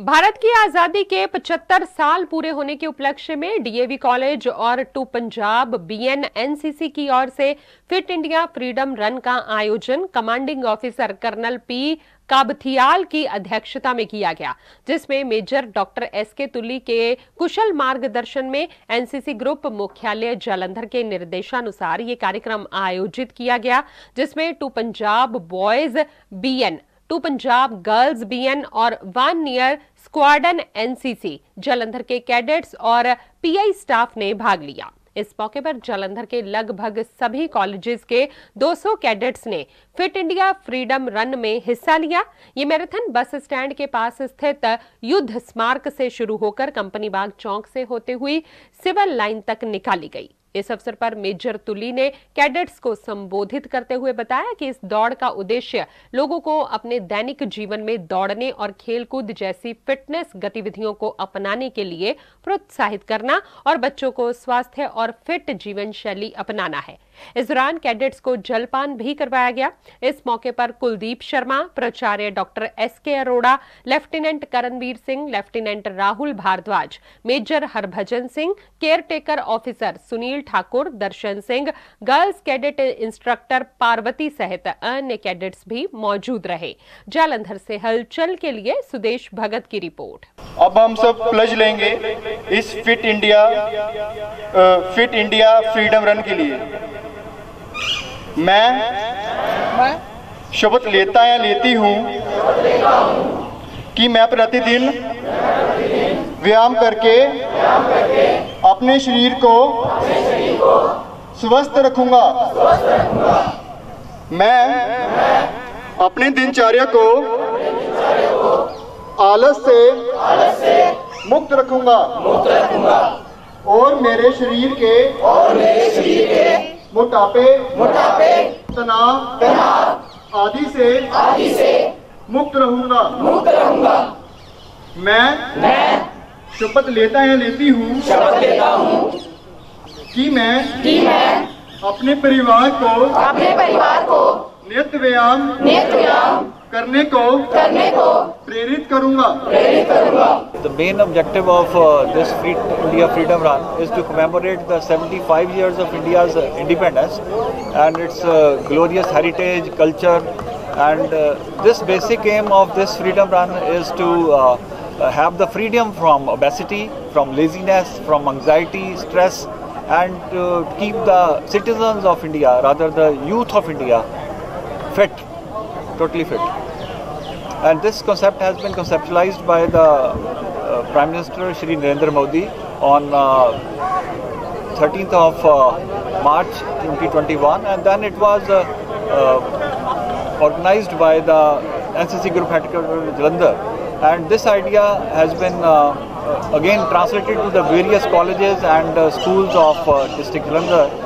भारत की आज़ादी के 75 साल पूरे होने के उपलक्ष्य में डीएवी कॉलेज और टू पंजाब, बीएन, एनसीसी की ओर से फिट इंडिया फ्रीडम रन का आयोजन commanding officer colonel P Kabthiyal की अध्यक्षता में किया गया, जिसमें मेजर डॉक्टर एस के तुली के कुशल मार्गदर्शन में एनसीसी ग्रुप मुख्यालय जालंधर के निर्देशानुसार ये कार्यक्रम आयोजित किया गया, जिसमें two Punjab boys BN, two Punjab girls BN और one air squadron NCC, Jalandhar के कैडेट्स और पीआई स्टाफ ने भाग लिया। इस मौके पर जलंधर के लगभग सभी कॉलेजेस के 200 कैडेट्स ने फिट इंडिया फ्रीडम रन में हिस्सा लिया। ये मैराथन बस स्टैंड के पास स्थित युद्ध स्मारक से शुरू होकर कंपनी बाग चौक से होते हुई सिविल लाइन तक निकाली गई। इस अवसर पर मेजर तुली ने कैडेट्स को संबोधित करते हुए बताया कि इस दौड़ का उद्देश्य लोगों को अपने दैनिक जीवन में दौड़ने और खेलकूद जैसी फिटनेस गतिविधियों को अपनाने के लिए प्रोत्साहित करना और बच्चों को स्वास्थ्य और फिट जीवन शैली अपनाना है। इस दौरान कैडेट्स को जलपान भी करवाया गया। इस मौके पर कुलदीप शर्मा, प्राचार्य doctor S K Arora, lieutenant Karanveer Singh, lieutenant Rahul Bhardwaj, major Harbhajan Singh care taker officer Sunil Thakur, Darshan Singh, girls cadet instructor Parvati सहित अन्य कैडेट्स भी मौजूद रहे। जालंधर से हलचल के लिए सुदेश भगत की रिपोर्ट। अब हम सब प्लज लेंगे इस fit India fit India freedom run के लिए। मैं शपथ लेता या लेती हूँ कि मैं प्रतिदिन व्यायाम करके करके अपने शरीर को स्वस्थ रखूँगा। मैं अपनी दिनचर्या को आलस से मुक्त रखूँगा। और मेरे शरीर के और मेरे शरीर के मोटापे मोटापे तनाव तनाव आदि से आदि से मुक्त रहूँगा। मुक्त रहूँगा। मैं मैं शपथ लेता है लेती हूँ शपथ लेता हूँ कि मैं कि मैं अपने परिवार को अपने परिवार को नित्य व्यायाम नित्य व्यायाम करने को करने को प्रेरित करूँगा प्रेरित करूँगा The main objective of uh, this Free India Freedom Run is to commemorate the 75 years of India's uh, independence and its uh, glorious heritage, culture, and uh, this basic aim of this Freedom Run is to uh, uh, have the freedom from obesity, from laziness, from anxiety, stress, and to keep the citizens of India, rather the youth of India, fit, totally fit. And this concept has been conceptualized by the uh, Prime Minister Shri Narendra Modi on uh, 13th of uh, March 2021, and then it was uh, uh, organized by the NCC Group headquarters Jalandhar. And this idea has been uh, uh, again translated to the various colleges and uh, schools of district Jalandhar.